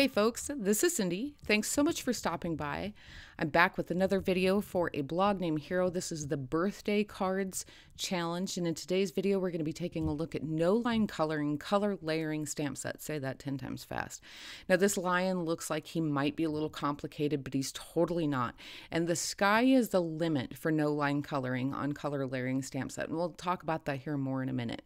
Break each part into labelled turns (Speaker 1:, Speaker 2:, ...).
Speaker 1: Hey folks, this is Cindy. Thanks so much for stopping by. I'm back with another video for a blog named Hero. This is the birthday cards challenge. And in today's video, we're going to be taking a look at no line coloring, color layering stamp sets. Say that 10 times fast. Now this lion looks like he might be a little complicated, but he's totally not. And the sky is the limit for no line coloring on color layering stamp set. And we'll talk about that here more in a minute.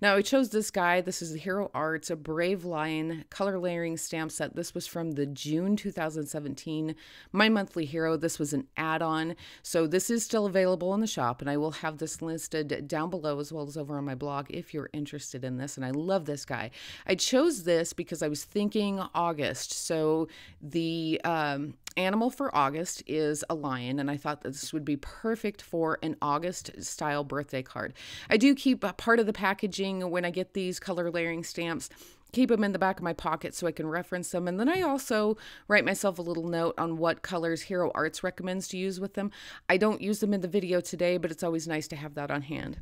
Speaker 1: Now I chose this guy. This is the Hero Arts, a Brave Lion color layering stamp set. This was from the June 2017 My Monthly Hero. This was an add on. So this is still available in the shop, and I will have this listed down below as well as over on my blog if you're interested in this. And I love this guy. I chose this because I was thinking August. So the um, animal for August is a lion, and I thought that this would be perfect for an August style birthday card. I do keep part of the packaging when I get these color layering stamps keep them in the back of my pocket so I can reference them. And then I also write myself a little note on what colors Hero Arts recommends to use with them. I don't use them in the video today, but it's always nice to have that on hand.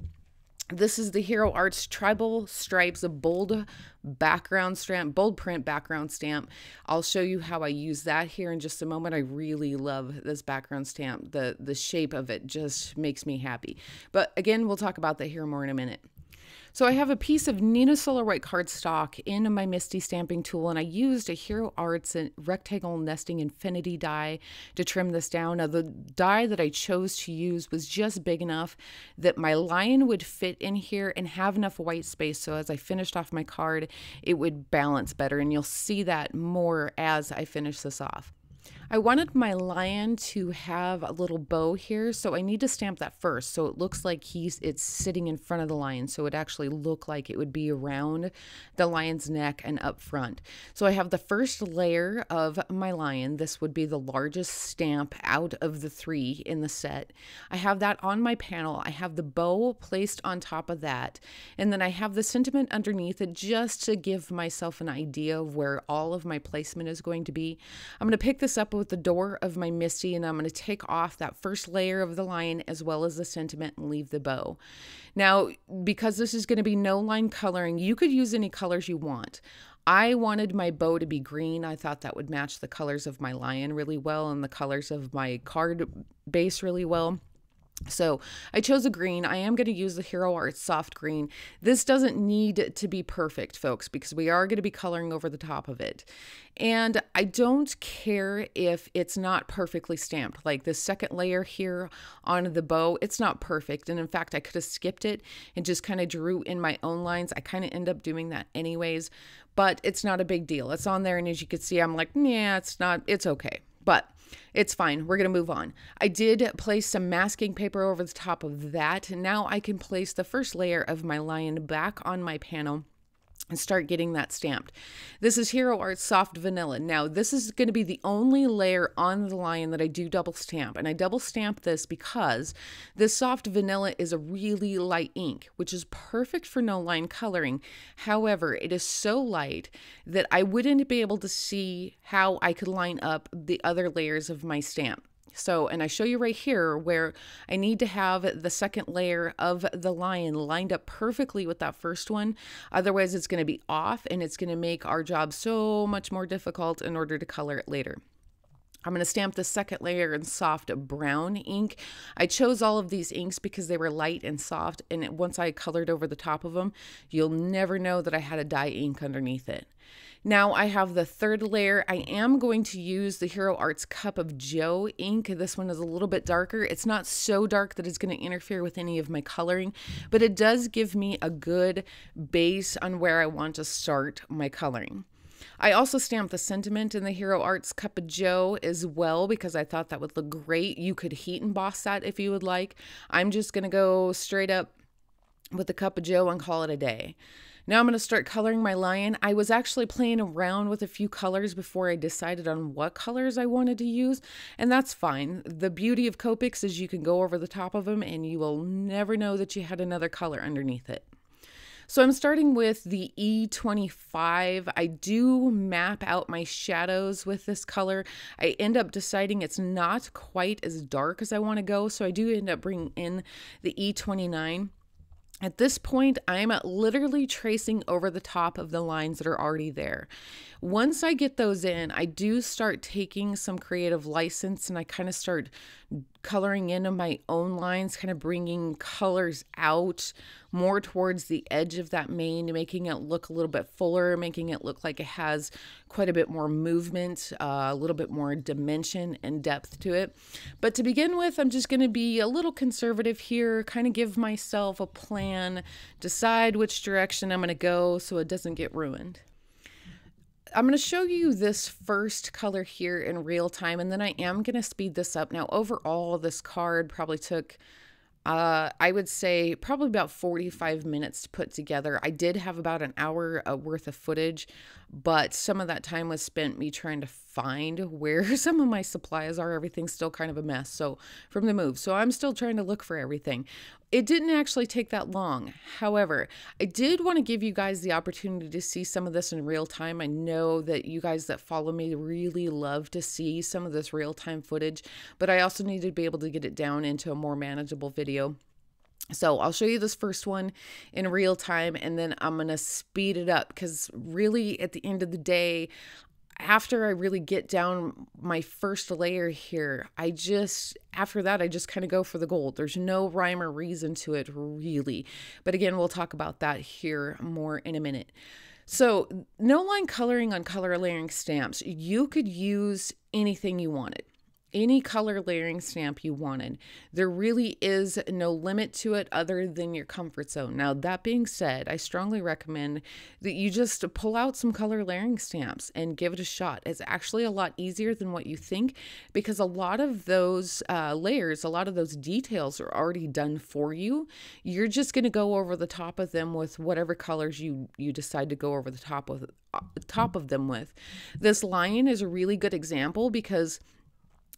Speaker 1: This is the Hero Arts Tribal Stripes, a bold background stamp, bold print background stamp. I'll show you how I use that here in just a moment. I really love this background stamp. The, the shape of it just makes me happy. But again, we'll talk about that here more in a minute. So I have a piece of Neenah Solar White cardstock in my MISTI stamping tool, and I used a Hero Arts rectangle nesting infinity die to trim this down. Now the die that I chose to use was just big enough that my lion would fit in here and have enough white space so as I finished off my card, it would balance better, and you'll see that more as I finish this off. I wanted my lion to have a little bow here, so I need to stamp that first. So it looks like he's it's sitting in front of the lion, so it actually look like it would be around the lion's neck and up front. So I have the first layer of my lion. This would be the largest stamp out of the three in the set. I have that on my panel. I have the bow placed on top of that, and then I have the sentiment underneath it just to give myself an idea of where all of my placement is going to be. I'm going to pick this up with the door of my MISTI and I'm going to take off that first layer of the lion as well as the sentiment and leave the bow. Now, because this is going to be no line coloring, you could use any colors you want. I wanted my bow to be green. I thought that would match the colors of my lion really well and the colors of my card base really well. So I chose a green. I am going to use the Hero Arts soft green. This doesn't need to be perfect, folks, because we are going to be coloring over the top of it. And I don't care if it's not perfectly stamped. Like the second layer here on the bow, it's not perfect. And in fact, I could have skipped it and just kind of drew in my own lines. I kind of end up doing that anyways, but it's not a big deal. It's on there. And as you can see, I'm like, yeah, it's not, it's okay. But it's fine. We're going to move on. I did place some masking paper over the top of that. Now I can place the first layer of my lion back on my panel and start getting that stamped. This is Hero Art Soft Vanilla. Now, this is going to be the only layer on the lion that I do double stamp. And I double stamp this because this soft vanilla is a really light ink, which is perfect for no line coloring. However, it is so light that I wouldn't be able to see how I could line up the other layers of my stamp. So, and I show you right here where I need to have the second layer of the lion lined up perfectly with that first one. Otherwise, it's going to be off and it's going to make our job so much more difficult in order to color it later. I'm going to stamp the second layer in soft brown ink. I chose all of these inks because they were light and soft, and once I colored over the top of them, you'll never know that I had a dye ink underneath it. Now I have the third layer. I am going to use the Hero Arts Cup of Joe ink. This one is a little bit darker. It's not so dark that it's going to interfere with any of my coloring, but it does give me a good base on where I want to start my coloring. I also stamped the sentiment in the Hero Arts Cup of Joe as well because I thought that would look great. You could heat emboss that if you would like. I'm just going to go straight up with the Cup of Joe and call it a day. Now I'm going to start coloring my lion. I was actually playing around with a few colors before I decided on what colors I wanted to use, and that's fine. The beauty of Copics is you can go over the top of them and you will never know that you had another color underneath it. So I'm starting with the E25. I do map out my shadows with this color. I end up deciding it's not quite as dark as I want to go, so I do end up bringing in the E29. At this point, I'm literally tracing over the top of the lines that are already there. Once I get those in, I do start taking some creative license and I kind of start coloring in into my own lines, kind of bringing colors out more towards the edge of that mane, making it look a little bit fuller, making it look like it has quite a bit more movement, uh, a little bit more dimension and depth to it. But to begin with, I'm just going to be a little conservative here, kind of give myself a plan, decide which direction I'm going to go so it doesn't get ruined. I'm going to show you this first color here in real time, and then I am going to speed this up. Now, overall, this card probably took, uh, I would say, probably about 45 minutes to put together. I did have about an hour uh, worth of footage, but some of that time was spent me trying to find where some of my supplies are. Everything's still kind of a mess. So, from the move. So, I'm still trying to look for everything. It didn't actually take that long. However, I did want to give you guys the opportunity to see some of this in real time. I know that you guys that follow me really love to see some of this real time footage, but I also need to be able to get it down into a more manageable video. So I'll show you this first one in real time and then I'm going to speed it up because really at the end of the day, after I really get down my first layer here, I just, after that, I just kind of go for the gold. There's no rhyme or reason to it, really. But again, we'll talk about that here more in a minute. So, no line coloring on color layering stamps. You could use anything you wanted any color layering stamp you wanted. There really is no limit to it other than your comfort zone. Now, that being said, I strongly recommend that you just pull out some color layering stamps and give it a shot. It's actually a lot easier than what you think because a lot of those uh, layers, a lot of those details are already done for you. You're just going to go over the top of them with whatever colors you you decide to go over the top of uh, top of them with. This lion is a really good example because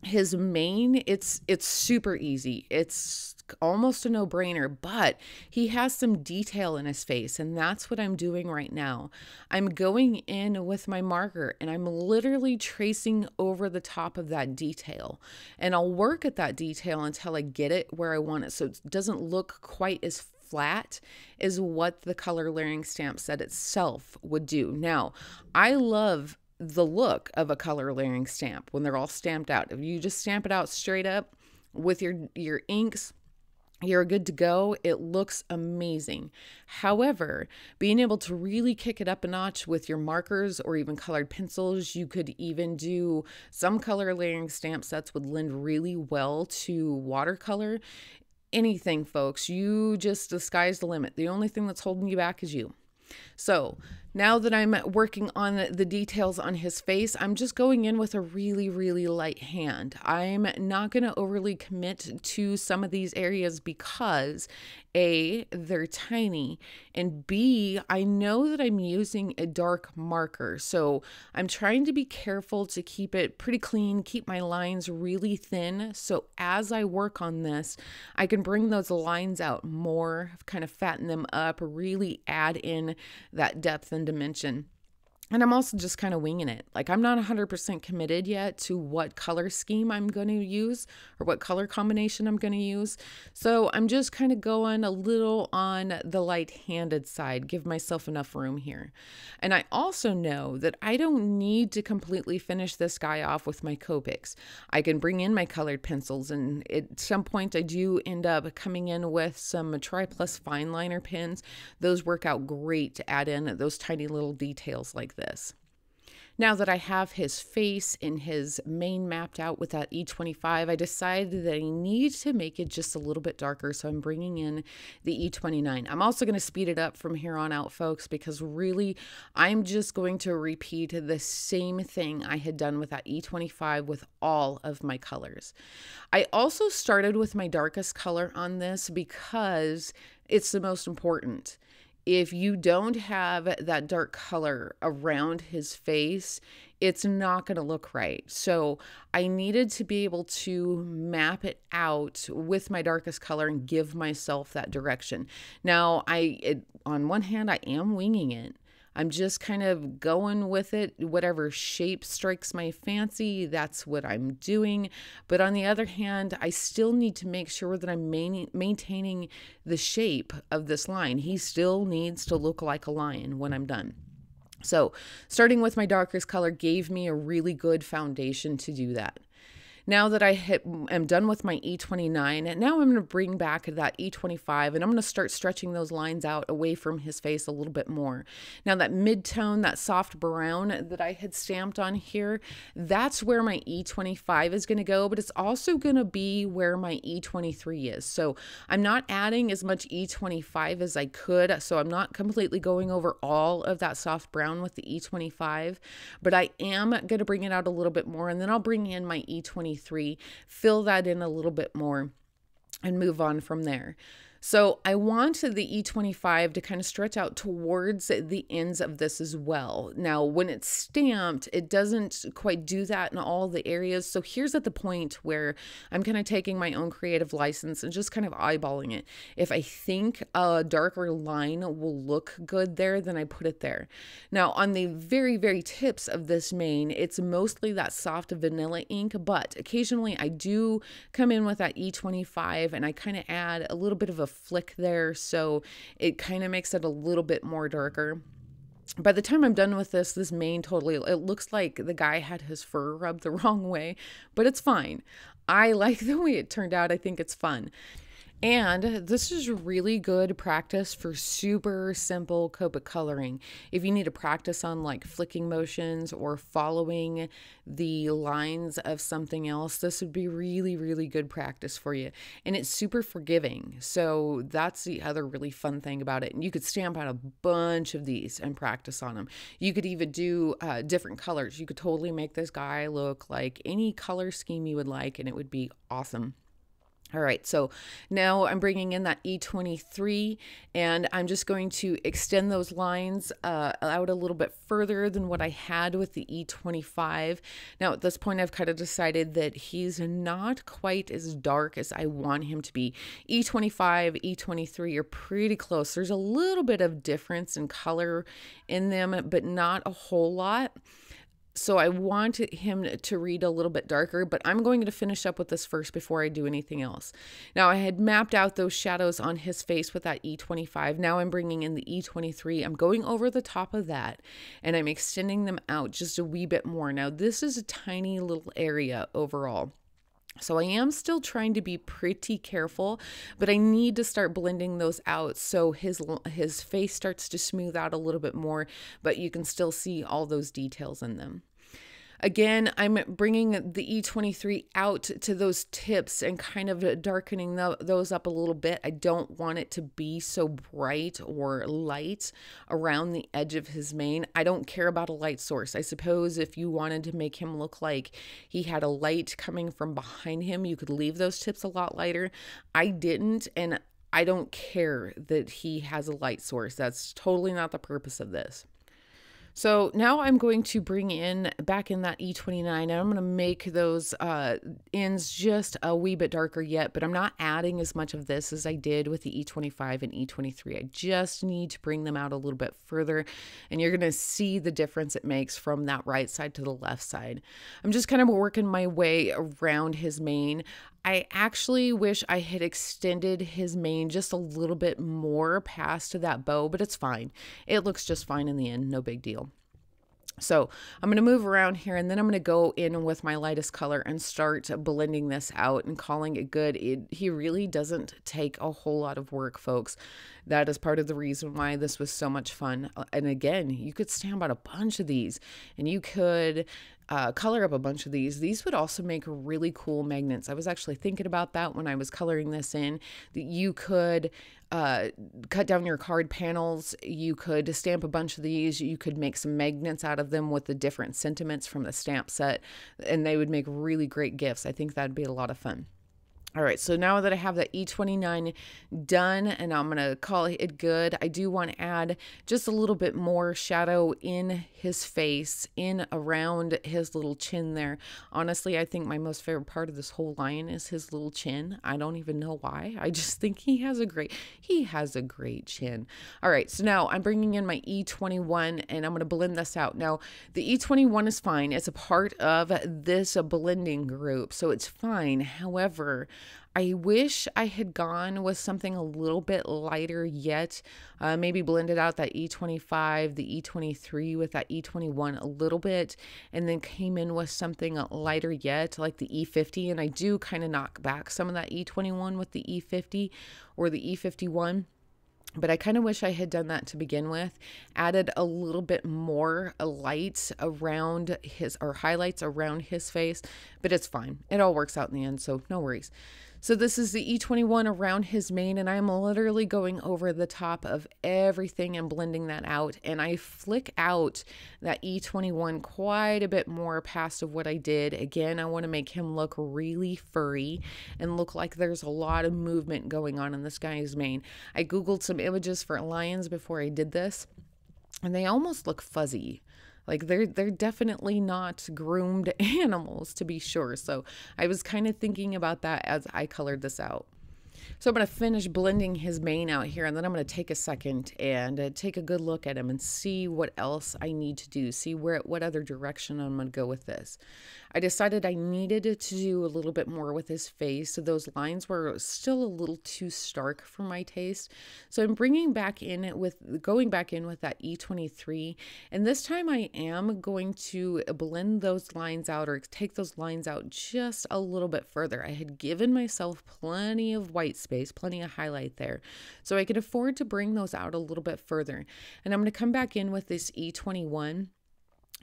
Speaker 1: his mane it's it's super easy. It's almost a no-brainer but he has some detail in his face and that's what i'm doing right now. I'm going in with my marker and i'm literally tracing over the top of that detail and i'll work at that detail until i get it where i want it so it doesn't look quite as flat is what the color layering stamp set itself would do. Now i love the look of a color layering stamp when they're all stamped out. If you just stamp it out straight up with your your inks, you're good to go. It looks amazing. However, being able to really kick it up a notch with your markers or even colored pencils, you could even do some color layering stamp sets would lend really well to watercolor. Anything, folks, you just, the sky's the limit. The only thing that's holding you back is you. So, now that I'm working on the details on his face, I'm just going in with a really, really light hand. I'm not going to overly commit to some of these areas because A, they're tiny, and B, I know that I'm using a dark marker. So I'm trying to be careful to keep it pretty clean, keep my lines really thin. So as I work on this, I can bring those lines out more, kind of fatten them up, really add in that depth and dimension and I'm also just kind of winging it. Like, I'm not 100% committed yet to what color scheme I'm going to use or what color combination I'm going to use. So, I'm just kind of going a little on the light handed side, give myself enough room here. And I also know that I don't need to completely finish this guy off with my Copics. I can bring in my colored pencils, and at some point, I do end up coming in with some Tri Plus fine liner pens. Those work out great to add in those tiny little details like this. Now that I have his face and his mane mapped out with that E25, I decided that I need to make it just a little bit darker. So I'm bringing in the E29. I'm also going to speed it up from here on out, folks, because really I'm just going to repeat the same thing I had done with that E25 with all of my colors. I also started with my darkest color on this because it's the most important if you don't have that dark color around his face, it's not going to look right. So I needed to be able to map it out with my darkest color and give myself that direction. Now, I, it, on one hand, I am winging it. I'm just kind of going with it. Whatever shape strikes my fancy, that's what I'm doing. But on the other hand, I still need to make sure that I'm maintaining the shape of this line. He still needs to look like a lion when I'm done. So, starting with my darkest color gave me a really good foundation to do that. Now that I hit, am done with my E29, and now I'm going to bring back that E25 and I'm going to start stretching those lines out away from his face a little bit more. Now that mid-tone, that soft brown that I had stamped on here, that's where my E25 is going to go, but it's also going to be where my E23 is. So I'm not adding as much E25 as I could, so I'm not completely going over all of that soft brown with the E25, but I am going to bring it out a little bit more and then I'll bring in my E23 23, fill that in a little bit more and move on from there. So I want the E25 to kind of stretch out towards the ends of this as well. Now, when it's stamped, it doesn't quite do that in all the areas. So here's at the point where I'm kind of taking my own creative license and just kind of eyeballing it. If I think a darker line will look good there, then I put it there. Now, on the very, very tips of this mane, it's mostly that soft vanilla ink, but occasionally I do come in with that E25 and I kind of add a little bit of flick there, so it kind of makes it a little bit more darker. By the time I'm done with this, this mane totally, it looks like the guy had his fur rubbed the wrong way, but it's fine. I like the way it turned out. I think it's fun. And this is really good practice for super simple Copic coloring. If you need to practice on like flicking motions or following the lines of something else, this would be really, really good practice for you. And it's super forgiving. So that's the other really fun thing about it. And you could stamp out a bunch of these and practice on them. You could even do uh, different colors. You could totally make this guy look like any color scheme you would like, and it would be awesome. All right, so now I'm bringing in that E23 and I'm just going to extend those lines uh, out a little bit further than what I had with the E25. Now at this point I've kind of decided that he's not quite as dark as I want him to be. E25, E23 are pretty close. There's a little bit of difference in color in them, but not a whole lot so I want him to read a little bit darker, but I'm going to finish up with this first before I do anything else. Now I had mapped out those shadows on his face with that E25. Now I'm bringing in the E23. I'm going over the top of that and I'm extending them out just a wee bit more. Now this is a tiny little area overall. So I am still trying to be pretty careful, but I need to start blending those out so his his face starts to smooth out a little bit more, but you can still see all those details in them. Again, I'm bringing the E23 out to those tips and kind of darkening the, those up a little bit. I don't want it to be so bright or light around the edge of his mane. I don't care about a light source. I suppose if you wanted to make him look like he had a light coming from behind him, you could leave those tips a lot lighter. I didn't, and I don't care that he has a light source. That's totally not the purpose of this. So now I'm going to bring in back in that E29 and I'm going to make those uh, ends just a wee bit darker yet, but I'm not adding as much of this as I did with the E25 and E23. I just need to bring them out a little bit further and you're going to see the difference it makes from that right side to the left side. I'm just kind of working my way around his mane. I actually wish I had extended his mane just a little bit more past that bow, but it's fine. It looks just fine in the end, no big deal. So I'm going to move around here and then I'm going to go in with my lightest color and start blending this out and calling it good. It, he really doesn't take a whole lot of work, folks. That is part of the reason why this was so much fun. Uh, and again, you could stamp out a bunch of these and you could uh, color up a bunch of these. These would also make really cool magnets. I was actually thinking about that when I was coloring this in, that you could uh, cut down your card panels. You could stamp a bunch of these. You could make some magnets out of them with the different sentiments from the stamp set, and they would make really great gifts. I think that'd be a lot of fun. All right, so now that I have that E29 done and I'm to call it good, I do want to add just a little bit more shadow in his face, in around his little chin there. Honestly, I think my most favorite part of this whole lion is his little chin. I don't even know why. I just think he has a great, he has a great chin. All right, so now I'm bringing in my E21 and I'm to blend this out. Now, the E21 is fine. It's a part of this blending group, so it's fine. However, I wish I had gone with something a little bit lighter yet. Uh, maybe blended out that E25, the E23 with that E21 a little bit, and then came in with something lighter yet, like the E50. And I do kind of knock back some of that E21 with the E50 or the E51 but I kind of wish I had done that to begin with. Added a little bit more lights around his or highlights around his face, but it's fine. It all works out in the end, so no worries. So this is the E21 around his mane and I'm literally going over the top of everything and blending that out. And I flick out that E21 quite a bit more past of what I did. Again, I want to make him look really furry and look like there's a lot of movement going on in this guy's mane. I Googled some images for lions before I did this and they almost look fuzzy. Like they're they're definitely not groomed animals to be sure. So I was kind of thinking about that as I colored this out. So I'm going to finish blending his mane out here and then I'm going to take a second and uh, take a good look at him and see what else I need to do, see where what other direction I'm going to go with this. I decided I needed to do a little bit more with his face. So those lines were still a little too stark for my taste. So I'm bringing back in with going back in with that E23 and this time I am going to blend those lines out or take those lines out just a little bit further. I had given myself plenty of white space, plenty of highlight there. So I could afford to bring those out a little bit further. And I'm going to come back in with this E21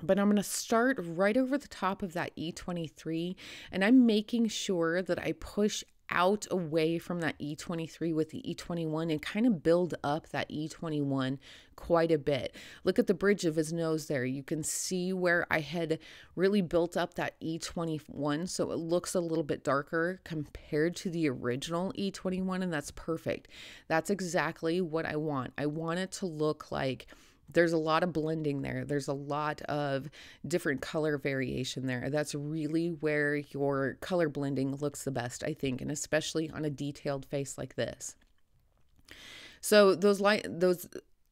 Speaker 1: but I'm going to start right over the top of that E23 and I'm making sure that I push out away from that E23 with the E21 and kind of build up that E21 quite a bit. Look at the bridge of his nose there. You can see where I had really built up that E21 so it looks a little bit darker compared to the original E21 and that's perfect. That's exactly what I want. I want it to look like there's a lot of blending there. There's a lot of different color variation there. That's really where your color blending looks the best, I think, and especially on a detailed face like this. So those light those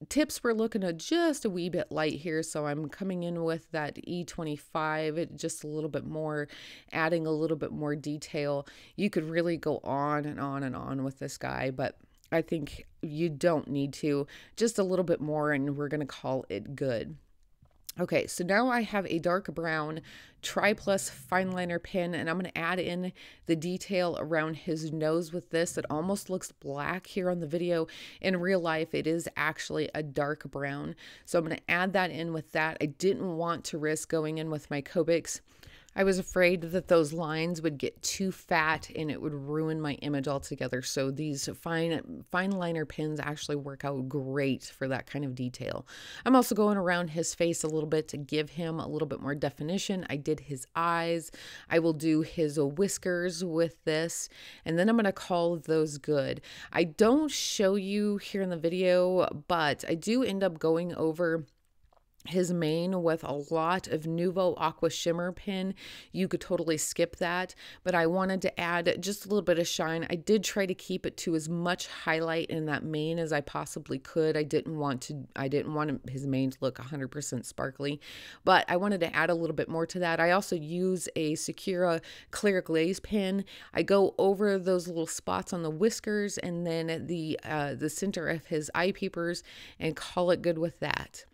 Speaker 1: tips we're looking at just a wee bit light here so i'm coming in with that e25 just a little bit more adding a little bit more detail you could really go on and on and on with this guy but I think you don't need to. Just a little bit more, and we're going to call it good. Okay, so now I have a dark brown Tri-Plus fine liner pen and I'm going to add in the detail around his nose with this. It almost looks black here on the video. In real life, it is actually a dark brown. So I'm going to add that in with that. I didn't want to risk going in with my Copics I was afraid that those lines would get too fat and it would ruin my image altogether. So these fine fine liner pins actually work out great for that kind of detail. I'm also going around his face a little bit to give him a little bit more definition. I did his eyes. I will do his whiskers with this and then I'm going to call those good. I don't show you here in the video, but I do end up going over his mane with a lot of Nuvo Aqua Shimmer pin. You could totally skip that, but I wanted to add just a little bit of shine. I did try to keep it to as much highlight in that mane as I possibly could. I didn't want to I didn't want his mane to look 100% sparkly, but I wanted to add a little bit more to that. I also use a Sakura clear glaze Pin. I go over those little spots on the whiskers and then the uh, the center of his eye peepers and call it good with that.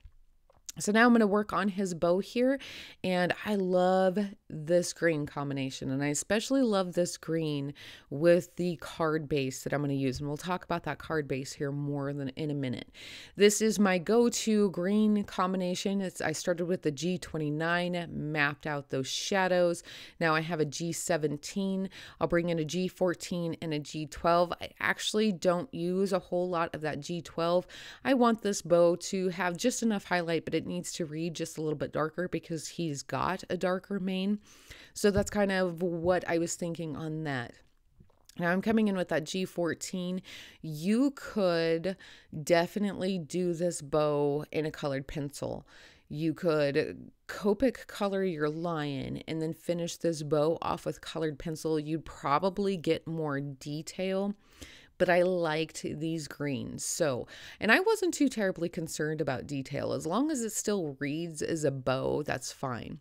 Speaker 1: So now I'm going to work on his bow here and I love this green combination and I especially love this green with the card base that I'm going to use and we'll talk about that card base here more than in a minute. This is my go-to green combination. It's I started with the G29, mapped out those shadows. Now I have a G17. I'll bring in a G14 and a G12. I actually don't use a whole lot of that G12. I want this bow to have just enough highlight but it needs to read just a little bit darker because he's got a darker mane. So that's kind of what I was thinking on that. Now I'm coming in with that G14. You could definitely do this bow in a colored pencil. You could Copic color your lion and then finish this bow off with colored pencil. You'd probably get more detail but I liked these greens. So, and I wasn't too terribly concerned about detail. As long as it still reads as a bow, that's fine.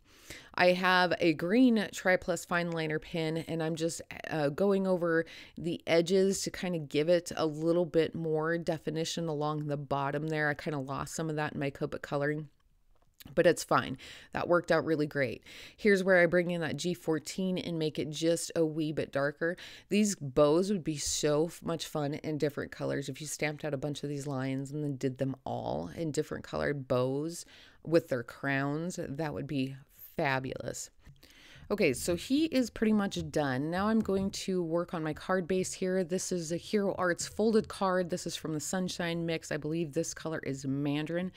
Speaker 1: I have a green Tri Plus fine liner pen and I'm just uh, going over the edges to kind of give it a little bit more definition along the bottom there. I kind of lost some of that in my Copic coloring but it's fine. That worked out really great. Here's where I bring in that G14 and make it just a wee bit darker. These bows would be so much fun in different colors. If you stamped out a bunch of these lines and then did them all in different colored bows with their crowns, that would be fabulous. Okay, so he is pretty much done. Now I'm going to work on my card base here. This is a Hero Arts folded card. This is from the Sunshine Mix. I believe this color is Mandarin.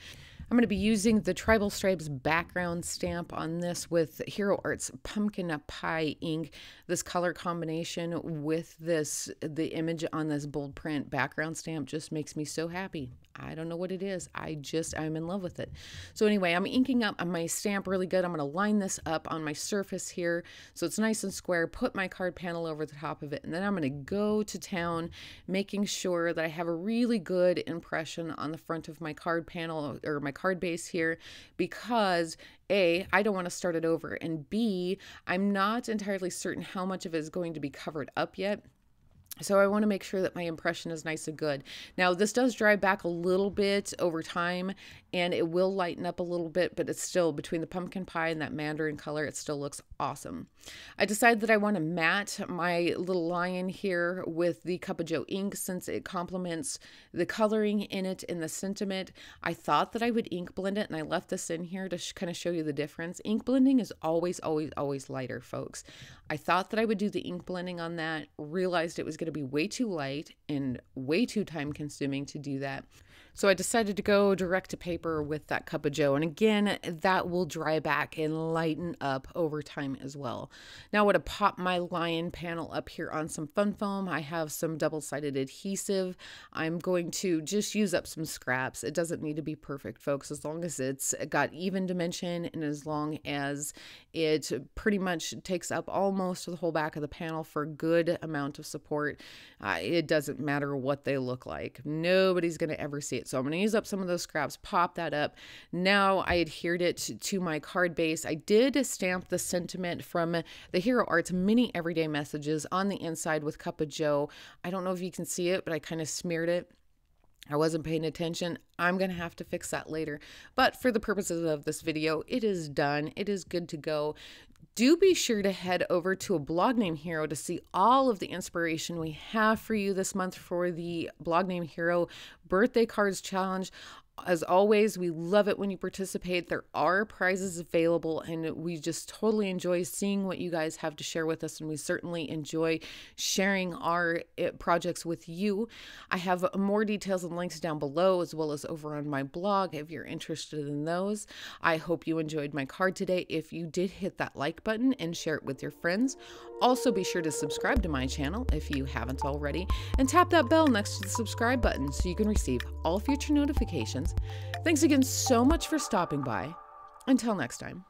Speaker 1: I'm going to be using the Tribal Stripes background stamp on this with Hero Arts Pumpkin Pie ink. This color combination with this, the image on this bold print background stamp just makes me so happy. I don't know what it is. I just, I'm in love with it. So anyway, I'm inking up my stamp really good. I'm going to line this up on my surface here so it's nice and square, put my card panel over the top of it, and then I'm going to go to town making sure that I have a really good impression on the front of my card panel or my card base here because a, I don't want to start it over, and B, I'm not entirely certain how much of it is going to be covered up yet. So I want to make sure that my impression is nice and good. Now this does dry back a little bit over time and it will lighten up a little bit, but it's still between the pumpkin pie and that mandarin color, it still looks awesome. I decided that I want to matte my little lion here with the Cup of Joe ink since it complements the coloring in it and the sentiment. I thought that I would ink blend it and I left this in here to kind of show you the difference. Ink blending is always, always, always lighter, folks. I thought that I would do the ink blending on that, realized it was going to be way too light and way too time consuming to do that. So I decided to go direct to paper with that cup of joe. And again, that will dry back and lighten up over time as well. Now I want to pop my lion panel up here on some fun foam. I have some double-sided adhesive. I'm going to just use up some scraps. It doesn't need to be perfect, folks, as long as it's got even dimension and as long as it pretty much takes up almost the whole back of the panel for a good amount of support. Uh, it doesn't matter what they look like. Nobody's going to ever see it. So I'm going to use up some of those scraps, pop that up. Now I adhered it to, to my card base. I did stamp the sentiment from the Hero Arts mini everyday messages on the inside with Cup of Joe. I don't know if you can see it, but I kind of smeared it. I wasn't paying attention. I'm going to have to fix that later. But for the purposes of this video, it is done. It is good to go do be sure to head over to a blog name hero to see all of the inspiration we have for you this month for the blog name hero birthday cards challenge as always, we love it when you participate. There are prizes available, and we just totally enjoy seeing what you guys have to share with us. And we certainly enjoy sharing our eh, projects with you. I have more details and links down below, as well as over on my blog if you're interested in those. I hope you enjoyed my card today. If you did, hit that like button and share it with your friends. Also, be sure to subscribe to my channel if you haven't already, and tap that bell next to the subscribe button so you can receive all future notifications. Thanks again so much for stopping by. Until next time.